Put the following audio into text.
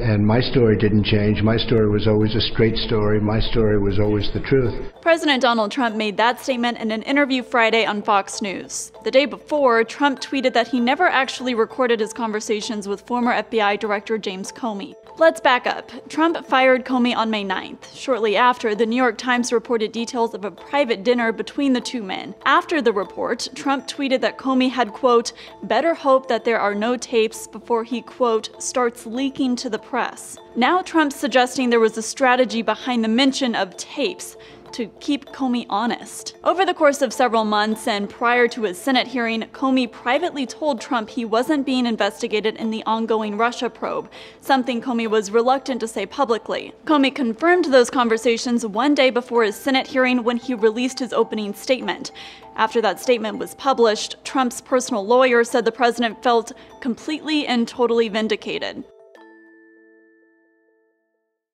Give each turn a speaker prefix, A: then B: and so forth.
A: And my story didn't change. My story was always a straight story. My story was always the truth.
B: President Donald Trump made that statement in an interview Friday on Fox News. The day before, Trump tweeted that he never actually recorded his conversations with former FBI Director James Comey. Let's back up. Trump fired Comey on May 9th. Shortly after, the New York Times reported details of a private dinner between the two men. After the report, Trump tweeted that Comey had, quote, better hope that there are no tapes before he, quote, starts leaking to the press. Now Trump's suggesting there was a strategy behind the mention of tapes to keep Comey honest. Over the course of several months and prior to his Senate hearing, Comey privately told Trump he wasn't being investigated in the ongoing Russia probe, something Comey was reluctant to say publicly. Comey confirmed those conversations one day before his Senate hearing when he released his opening statement. After that statement was published, Trump's personal lawyer said the president felt completely and totally vindicated.